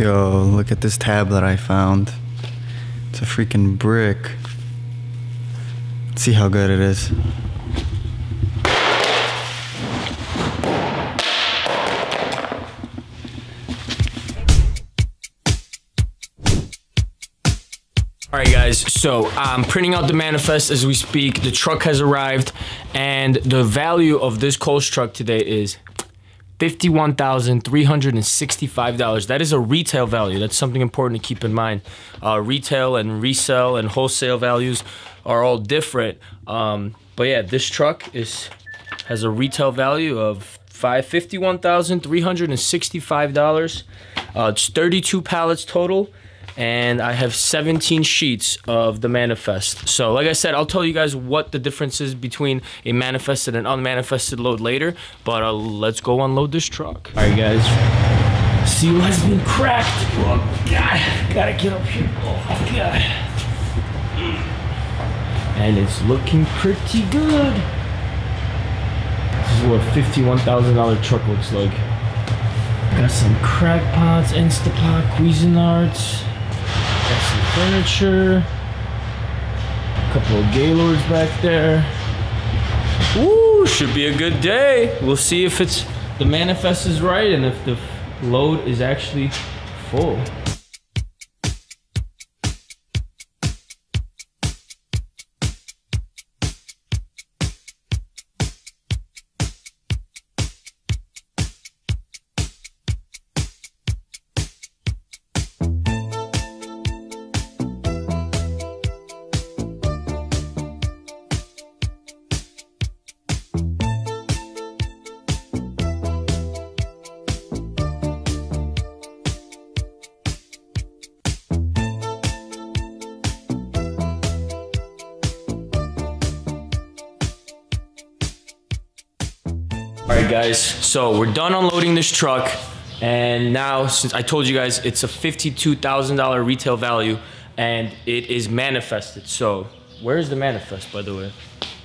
Yo, look at this tablet I found. It's a freaking brick. Let's see how good it is. All right, guys. So I'm printing out the manifest as we speak. The truck has arrived, and the value of this Kohl's truck today is $51,365. That is a retail value. That's something important to keep in mind. Uh, retail and resale and wholesale values are all different. Um, but yeah, this truck is has a retail value of five fifty-one thousand three hundred and sixty-five dollars. Uh, it's thirty-two pallets total, and I have seventeen sheets of the manifest. So, like I said, I'll tell you guys what the difference is between a manifested and unmanifested load later. But uh, let's go unload this truck. All right, guys. Seal has been cracked. Oh God, gotta get up here. Oh God. And it's looking pretty good. This is what a $51,000 truck looks like. Got some crack pots, Instapot, Cuisinarts. Got some furniture. A couple of Gaylords back there. Ooh, should be a good day. We'll see if it's the manifest is right and if the load is actually full. Guys. So we're done unloading this truck, and now since I told you guys it's a fifty-two thousand dollar retail value, and it is manifested. So where's the manifest, by the way?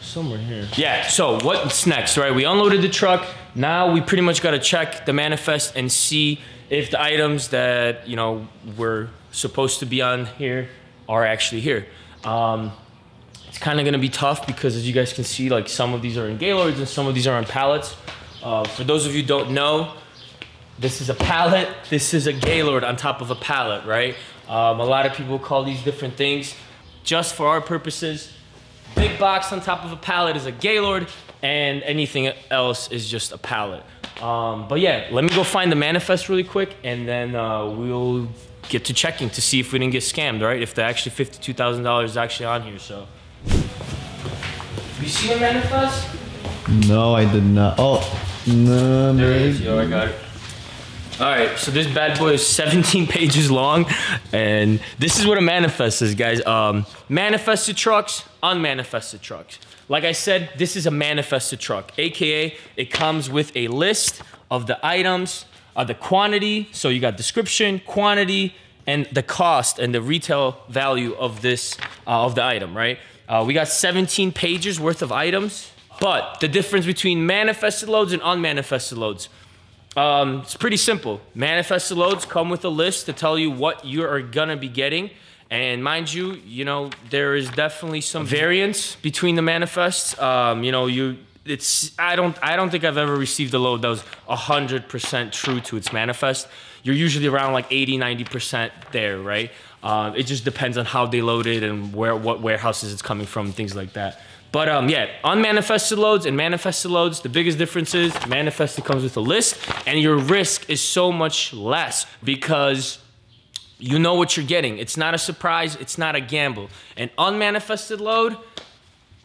Somewhere here. Yeah. So what's next, right? We unloaded the truck. Now we pretty much got to check the manifest and see if the items that you know were supposed to be on here are actually here. Um, it's kind of gonna be tough because as you guys can see, like some of these are in Gaylords and some of these are on pallets. Uh, for those of you don't know, this is a pallet, this is a Gaylord on top of a pallet, right? Um, a lot of people call these different things. Just for our purposes, big box on top of a pallet is a Gaylord and anything else is just a pallet. Um, but yeah, let me go find the manifest really quick and then uh, we'll get to checking to see if we didn't get scammed, right? If the actually $52,000 is actually on here, so. You see the manifest? No, I did not. Oh, no, There it. Yo, I got it. All right, so this bad boy is 17 pages long, and this is what a manifest is, guys. Um, manifested trucks, unmanifested trucks. Like I said, this is a manifested truck, aka it comes with a list of the items, of the quantity. So you got description, quantity, and the cost and the retail value of this uh, of the item, right? Uh, we got 17 pages worth of items, but the difference between manifested loads and unmanifested loads. Um, it's pretty simple. Manifested loads come with a list to tell you what you are gonna be getting. And mind you, you know, there is definitely some variance between the manifests. Um, you know, you it's I don't I don't think I've ever received a load that was 100% true to its manifest. You're usually around like 80, 90% there, right? Uh, it just depends on how they load it and where what warehouses it's coming from, things like that. But um, yeah, unmanifested loads and manifested loads, the biggest difference is manifested comes with a list and your risk is so much less because you know what you're getting. It's not a surprise, it's not a gamble. An unmanifested load,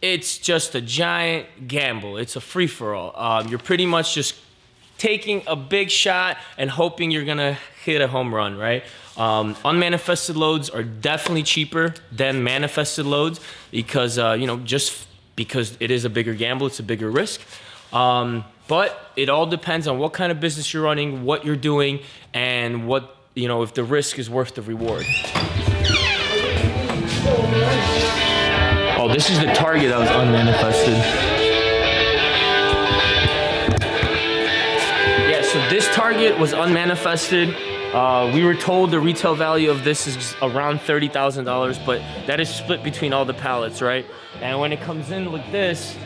it's just a giant gamble. It's a free for all. Um, you're pretty much just taking a big shot and hoping you're gonna hit a home run, right? Um, unmanifested loads are definitely cheaper than manifested loads because, uh, you know, just because it is a bigger gamble, it's a bigger risk. Um, but it all depends on what kind of business you're running, what you're doing, and what, you know, if the risk is worth the reward. Oh, this is the target that was unmanifested. Yeah, so this target was unmanifested. Uh, we were told the retail value of this is around $30,000, but that is split between all the pallets, right? And when it comes in like this,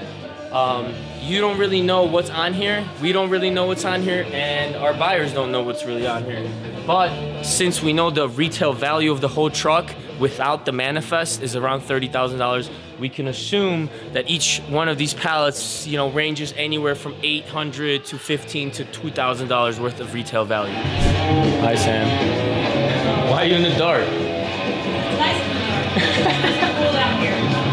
um, you don't really know what's on here. We don't really know what's on here, and our buyers don't know what's really on here. But since we know the retail value of the whole truck without the manifest is around $30,000, we can assume that each one of these pallets, you know, ranges anywhere from 800 to 15 to $2,000 worth of retail value. Hi, Sam. Why are you in the dark? It's nice in the dark. Cool out here.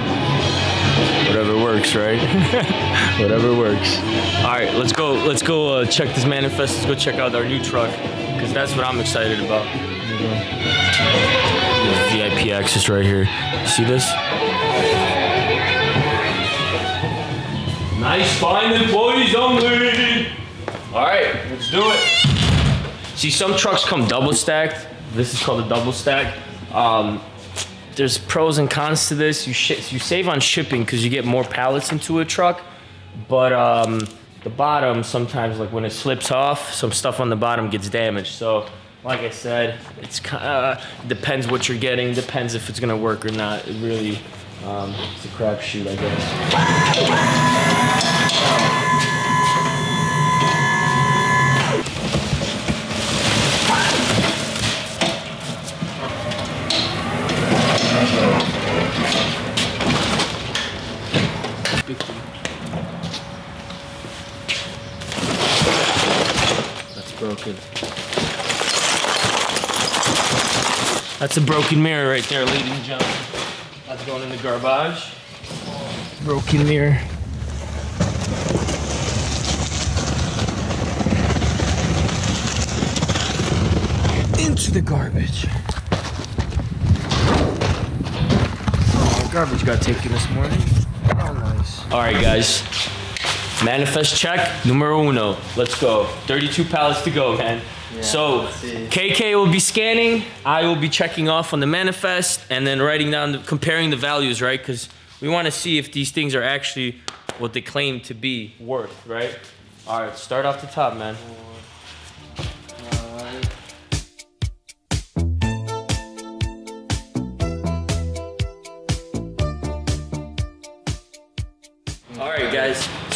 Whatever works, right? Whatever works. All right, let's go. Let's go uh, check this manifest. Let's go check out our new truck because that's what I'm excited about. There's VIP access right here. See this? Nice find employees only. All right, let's do it. See, some trucks come double stacked. This is called a double stack. Um, there's pros and cons to this. You you save on shipping because you get more pallets into a truck, but um, the bottom sometimes, like when it slips off, some stuff on the bottom gets damaged. So, like I said, it's of depends what you're getting. Depends if it's gonna work or not. It really, um, it's a crapshoot, I guess. That's broken. That's a broken mirror right there, ladies and gentlemen. That's going in the garbage. Broken mirror. Into the garbage. Oh, garbage got taken this morning. Oh, nice. All right, guys. Manifest check, numero uno. Let's go. 32 pallets to go, man. so. KK will be scanning. I will be checking off on the manifest and then writing down, the, comparing the values, right? Because we want to see if these things are actually what they claim to be worth, right? All right, start off the top, man.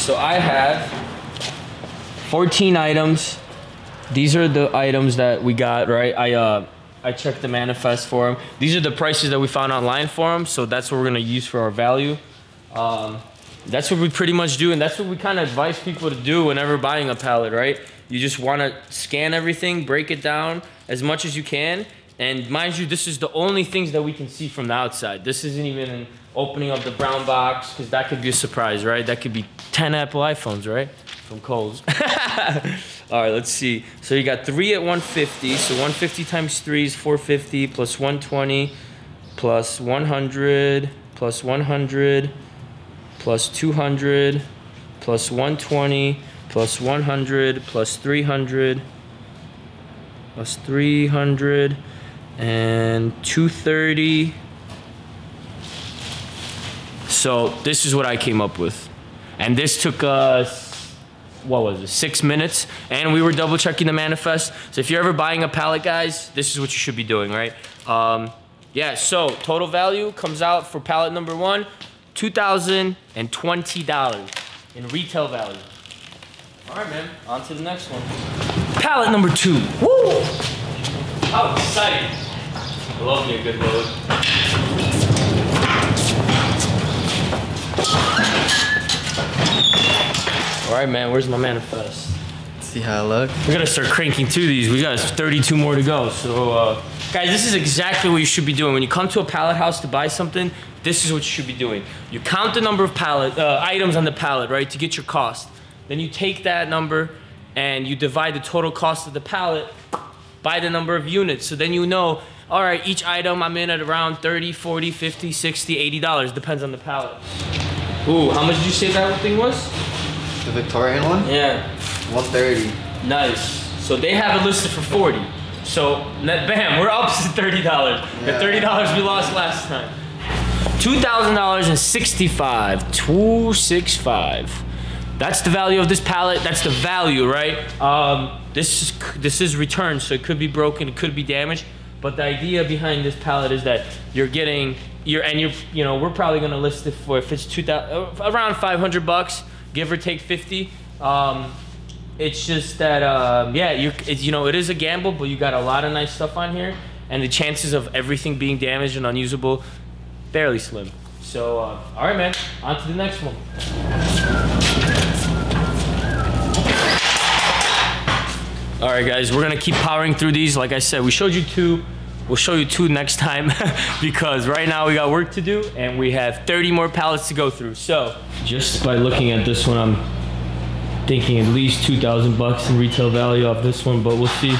So I have 14 items. These are the items that we got, right? I uh I checked the manifest for them. These are the prices that we found online for them, so that's what we're gonna use for our value. Um, that's what we pretty much do, and that's what we kind of advise people to do whenever buying a pallet, right? You just want to scan everything, break it down as much as you can, and mind you, this is the only things that we can see from the outside. This isn't even an opening of the brown box, because that could be a surprise, right? That could be 10 Apple iPhones, right? From Kohl's. All right, let's see. So you got three at 150. So 150 times three is 450 plus 120 plus 100 plus 100 plus 200 plus 120 plus 100 plus 300 plus 300 and 230. So this is what I came up with. And this took us, what was it, six minutes? And we were double checking the manifest. So if you're ever buying a pallet, guys, this is what you should be doing, right? Um, yeah, so total value comes out for pallet number one, $2,020 in retail value. All right, man, on to the next one. Pallet number two. Woo! How exciting. I love me a good load. All right, man, where's my manifest? See how I look? We're gonna start cranking through these. We got 32 more to go. So, uh, guys, this is exactly what you should be doing. When you come to a pallet house to buy something, this is what you should be doing. You count the number of pallet uh, items on the pallet, right, to get your cost. Then you take that number and you divide the total cost of the pallet by the number of units. So then you know, all right, each item I'm in at around 30, 40, 50, 60, 80 dollars. Depends on the pallet. Ooh, how much did you say that thing was? The Victorian one? Yeah. 130. Nice. So they have it listed for 40. So net bam, we're up to $30. The $30 we lost last time. $2,000 and 65. 265. that's the value of this pallet. That's the value, right? Um, this is this is returned, so it could be broken, it could be damaged. But the idea behind this palette is that you're getting you're and you're you know we're probably gonna list it for if it's two thousand around five hundred bucks, give or take fifty. Um, it's just that um, yeah, you you know it is a gamble, but you got a lot of nice stuff on here, and the chances of everything being damaged and unusable fairly slim. So uh, all right, man, on to the next one. All right, guys, we're gonna keep powering through these. Like I said, we showed you two. We'll show you two next time because right now we got work to do and we have 30 more pallets to go through. So just by looking at this one, I'm thinking at least 2,000 bucks in retail value off this one, but we'll see.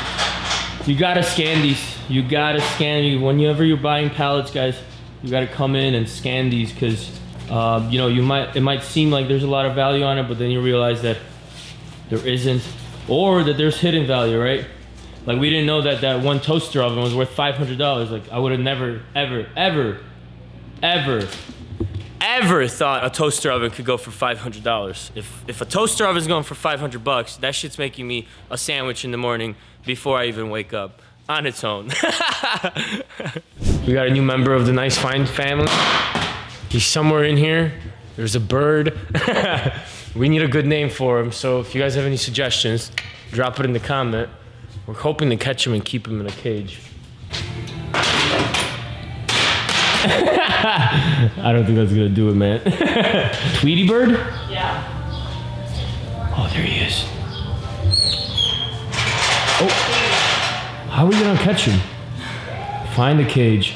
You gotta scan these. You gotta scan these. Whenever you're buying pallets, guys, you gotta come in and scan these because, um, you know, you might it might seem like there's a lot of value on it, but then you realize that there isn't, or that there's hidden value, right? Like we didn't know that that one toaster oven was worth five hundred dollars. Like I would have never, ever, ever, ever, ever thought a toaster oven could go for five hundred dollars. If if a toaster oven is going for five hundred bucks, that shit's making me a sandwich in the morning before I even wake up on its own. we got a new member of the Nice Find family. He's somewhere in here. There's a bird. we need a good name for him. So if you guys have any suggestions, drop it in the comment. We're hoping to catch him and keep him in a cage. I don't think that's gonna do it, man. Tweety bird? Yeah. Oh, there he is. Oh, how are we gonna catch him? Find the cage.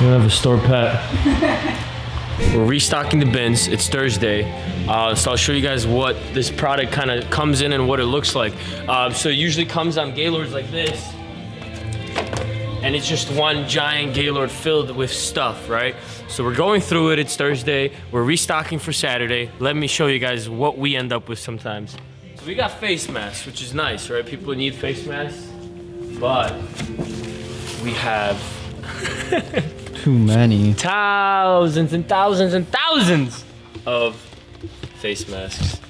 We don't have a store pet. We're restocking the bins. It's Thursday, uh, so I'll show you guys what this product kind of comes in and what it looks like. Uh, so it usually comes on Gaylords like this, and it's just one giant Gaylord filled with stuff, right? So we're going through it. It's Thursday. We're restocking for Saturday. Let me show you guys what we end up with sometimes. So we got face masks, which is nice, right? People need face masks, but we have Too many. thousands and thousands and thousands of face masks.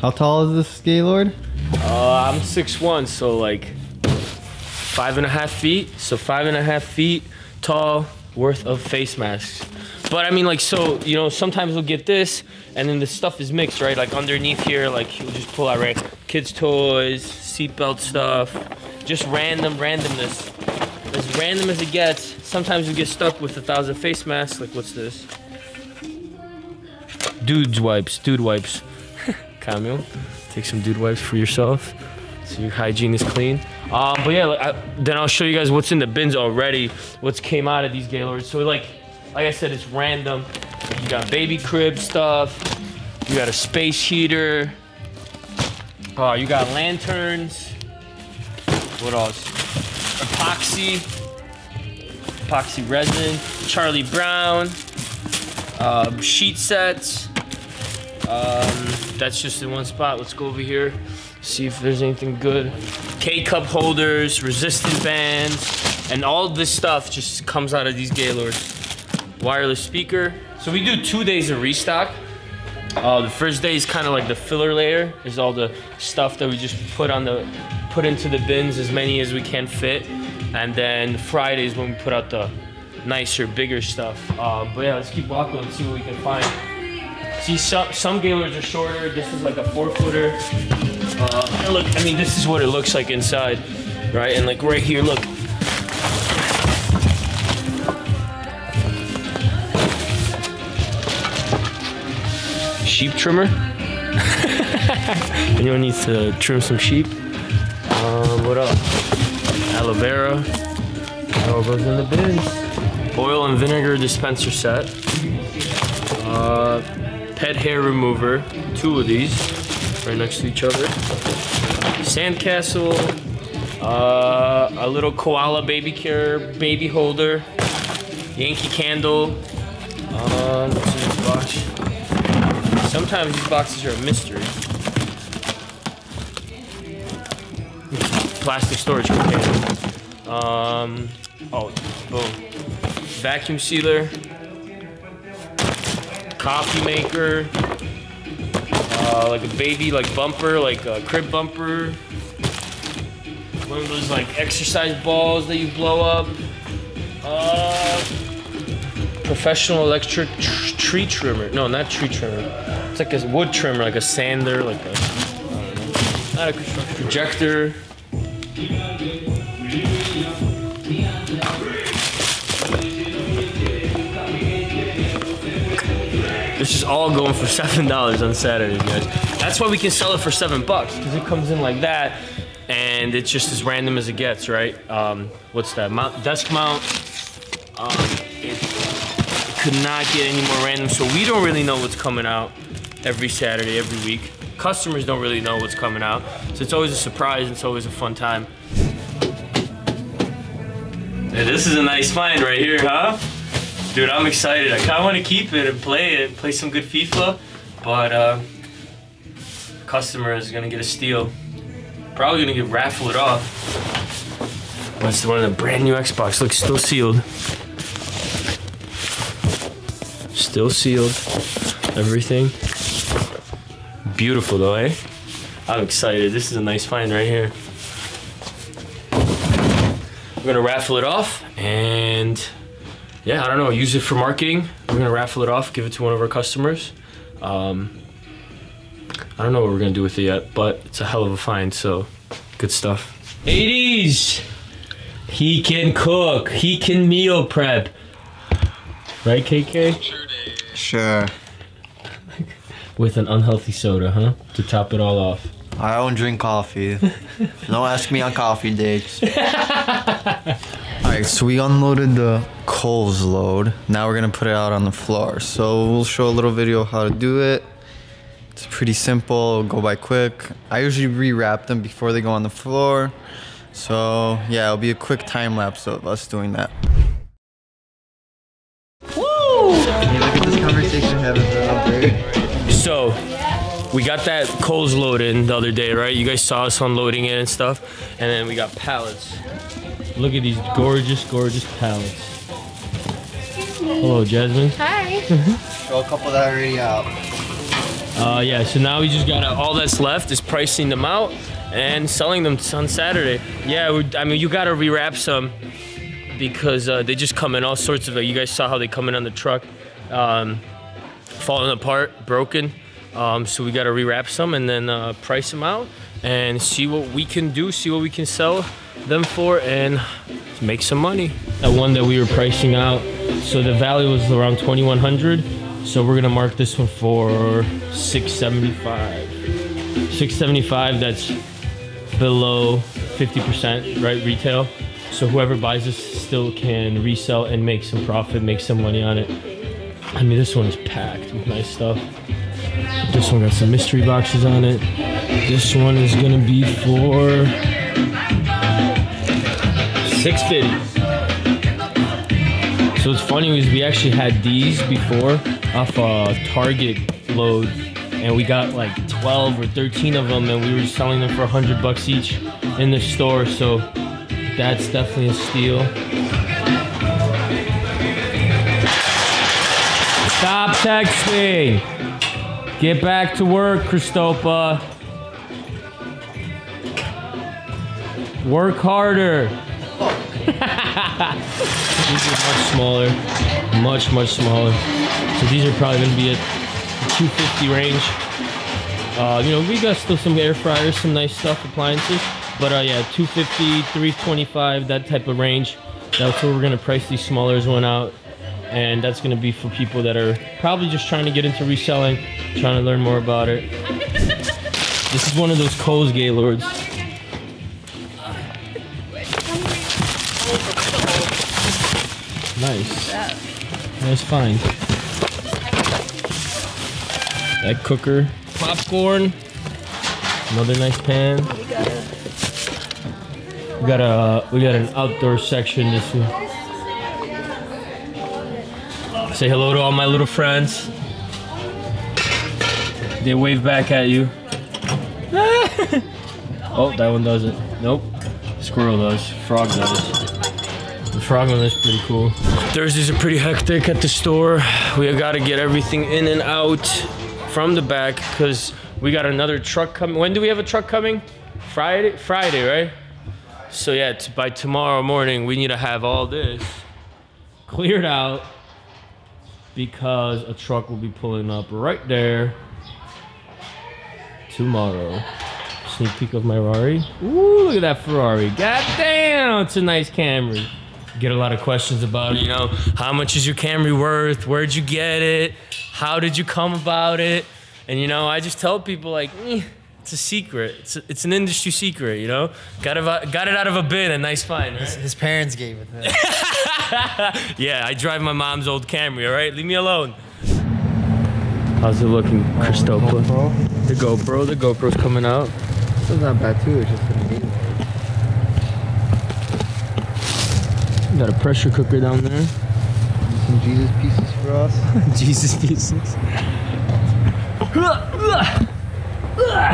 How tall is this Gaylord? Uh, I'm 6'1", so like five and a half feet. So five and a half feet tall worth of face masks. But I mean, like, so, you know, sometimes we'll get this, and then the stuff is mixed, right? Like, underneath here, like, you'll just pull out, right? Kids' toys, seatbelt stuff, just random randomness. As random as it gets, sometimes you get stuck with a thousand face masks. Like, what's this? Dude's wipes, dude wipes. Camille, take some dude wipes for yourself so your hygiene is clean. Um, but yeah, I, then I'll show you guys what's in the bins already, what's came out of these Gaylords. So like, like I said, it's random. You got baby crib stuff. You got a space heater. Oh, you got lanterns. What else? Epoxy. Epoxy resin. Charlie Brown. Um, sheet sets. Um, that's just in one spot. Let's go over here, see if there's anything good. K-cup holders, resistant bands, and all this stuff just comes out of these Gaylords. Wireless speaker. So we do two days of restock. Uh, the first day is kind of like the filler layer. Is all the stuff that we just put on the, put into the bins as many as we can fit, and then Friday is when we put out the nicer, bigger stuff. Uh, but yeah, let's keep walking and see what we can find. See, some some Gaylords are shorter. This is like a four footer. Uh, look, I mean, this is what it looks like inside, right? And like right here, look. Sheep trimmer. Anyone needs to trim some sheep? Um, what else? Aloe vera. Goes in the bins. Oil and vinegar dispenser set. Uh, pet hair remover, two of these, right next to each other. Sandcastle, uh, a little koala baby care baby holder, Yankee candle. Uh, what's in this box? Sometimes these boxes are a mystery. Plastic storage container. Um, oh, boom. Vacuum sealer, coffee maker, uh, like a baby like bumper, like a crib bumper. One of those like exercise balls that you blow up. Uh, professional electric tr- tree trimmer. No, not tree trimmer. It's like a wood trimmer, like a sander, like a know. A projector. This is all going for seven dollars on Saturday, guys. That's why we can sell it for seven bucks because it comes in like that, and it's just as random as it gets, right? Um, what's that? Mount, desk mount. Um, it could not get any more random, so we don't really know what's coming out every Saturday, every week. Customers don't really know what's coming out, so it's always a surprise. and It's always a fun time. Hey, this is a nice find right here, huh? Dude, I'm excited. I kind of want to keep it and play it, play some good FIFA, but uh, customer is gonna get a steal. Probably gonna get raffle it off. That's one of the brand new Xbox. Look, still sealed. Still sealed. Everything. Beautiful though, eh? I'm excited. This is a nice find right here. We're gonna raffle it off and yeah, I don't know, use it for marketing. We're gonna raffle it off, give it to one of our customers. Um, I don't know what we're gonna do with it yet, but it's a hell of a find, so good stuff. 80s! He can cook, he can meal prep. Right, KK? Sure. With an unhealthy soda, huh? To top it all off. I don't drink coffee. don't ask me on coffee dates. Alright, so we unloaded the Kohl's load. Now we're gonna put it out on the floor. So we'll show a little video how to do it. It's pretty simple, go by quick. I usually rewrap them before they go on the floor. So yeah, it'll be a quick time lapse of us doing that. So, we got that Kohl's load in the other day, right? You guys saw us unloading it and stuff. And then we got pallets. Look at these gorgeous, gorgeous pallets. Hello, Jasmine. Hi. Show a couple that are already out. Uh, yeah, so now we just got all that's left is pricing them out and selling them on Saturday. Yeah, we, I mean, you gotta rewrap some because uh, they just come in all sorts of. You guys saw how they come in on the truck, um, falling apart, broken. Um, so we gotta rewrap some and then uh, price them out and see what we can do, see what we can sell them for, and make some money. That one that we were pricing out, so the value was around 2100 so we're gonna mark this one for 675 675 that's below 50% right retail so whoever buys this still can resell and make some profit make some money on it i mean this one is packed with nice stuff this one got some mystery boxes on it this one is gonna be for 650 so what's funny is we actually had these before off a Target load, and we got like 12 or 13 of them, and we were selling them for 100 bucks each in the store. So that's definitely a steal. Texting. Get back to work, Christopa. Work harder. These are much smaller, much, much smaller. So these are probably gonna be a 250 range. Uh, you know, we got still some air fryers, some nice stuff, appliances. But uh, yeah, 250, 325, that type of range. That's where we're gonna price these smallers one out. And that's gonna be for people that are probably just trying to get into reselling, trying to learn more about it. This is one of those Kohl's Gaylords. Nice. Nice find. That cooker. Popcorn. Another nice pan. We got a we got an outdoor section this week. Say hello to all my little friends. They wave back at you. oh, that one doesn't. Nope. Squirrel does. Frog does. The frogman is pretty cool. Thursdays are pretty hectic at the store. We got to get everything in and out from the back because we got another truck coming. When do we have a truck coming? Friday? Friday, right? So yeah, by tomorrow morning, we need to have all this cleared out because a truck will be pulling up right there tomorrow. Sneak peek of my Rari. Ooh, look at that Ferrari. God damn, it's a nice Camry. Get a lot of questions about it, you know, how much is your Camry worth? Where'd you get it? How did you come about it? And you know, I just tell people like, "Eh, it's a secret. It's, a, it's an industry secret, you know. Got it, got it out of a bin, a nice find. right? His parents gave it to him. yeah, I drive my mom's old Camry, all right? Leave me alone. How's it looking, oh, Christopa? The GoPro, the GoPro's coming out. It's not bad too. It's just gonna be. Got a pressure cooker down there. Some Jesus pieces for us. Jesus pieces.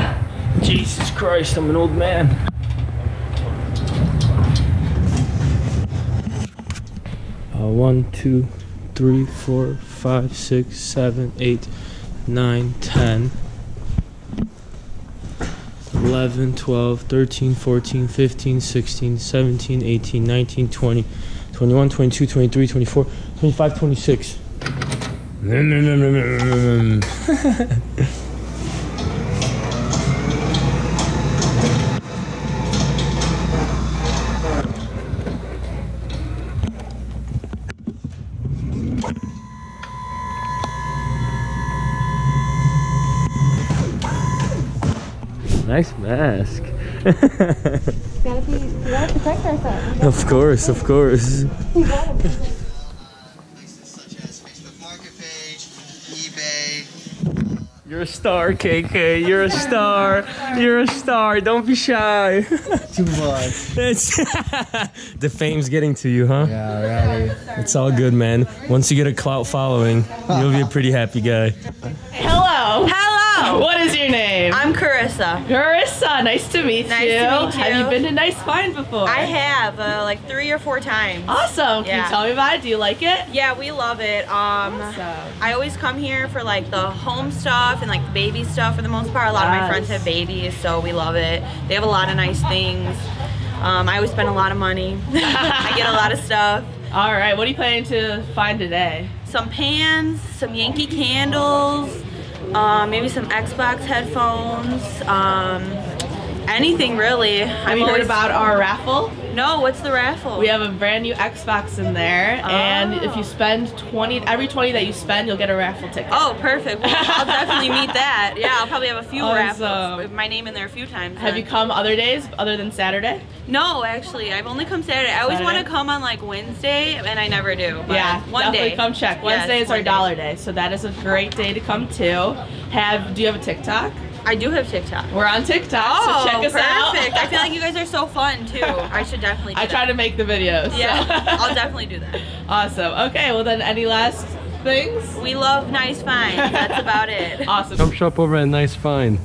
Jesus Christ, I'm an old man. Uh, one, two, three, four, five, six, seven, eight, nine, ten. 11, 12, 13, 14, 15, 16, 17, 18, 19, 20, 21, 22, 23, 24, 25, 26. Nice mask. gotta be, we gotta protect ourselves. Of course, of course. Places such as Facebook Marketplace, eBay. You're a star, KK. You're a star. You're a star. Don't be shy. Too much. It's the fame's getting to you, huh? Yeah, ready. It's all good, man. Once you get a clout following, you'll be a pretty happy guy. Hello. Hello. What is your name? I'm Carissa. Carissa. Nice to meet Nice you. to meet Have you. you been to Nice Find before? I have uh, like three or four times. Awesome. Can Yeah. you tell me about it? Do you like it? Yeah, we love it. Um, Awesome. I always come here for like the home stuff and like the baby stuff for the most part. A lot of my friends have babies, so we love it. They have a lot of nice things. Um, I always spend a lot of money. I get a lot of stuff. All right. What are you planning to find today? Some pans, some Yankee candles, um, maybe some Xbox headphones, um, anything really. Have you heard about our raffle? No, what's the raffle? We have a brand new Xbox in there, and if you Oh. spend twenty, every twenty that you spend, you'll get a raffle ticket. Oh, perfect. Well, I'll definitely meet that. Yeah, I'll probably have a few raffles Awesome. with my name in there a few times. Have then. you come other days other than Saturday? No, actually, I've only come Saturday. I always want to come on like Wednesday, and I never do. But yeah, one definitely day. come check. Yes, Wednesday is our day. dollar day, so that is a great day to come to. Have do you have a TikTok? I do have TikTok. We're on TikTok, Oh, so check oh, us out. perfect! I feel like you guys are so fun too. I should definitely. Do I that. try to make the videos. so- Yeah, I'll definitely do that. awesome. Okay, well then, any last things? We love nice finds. That's about it. Awesome. Come shop over at Nice Find.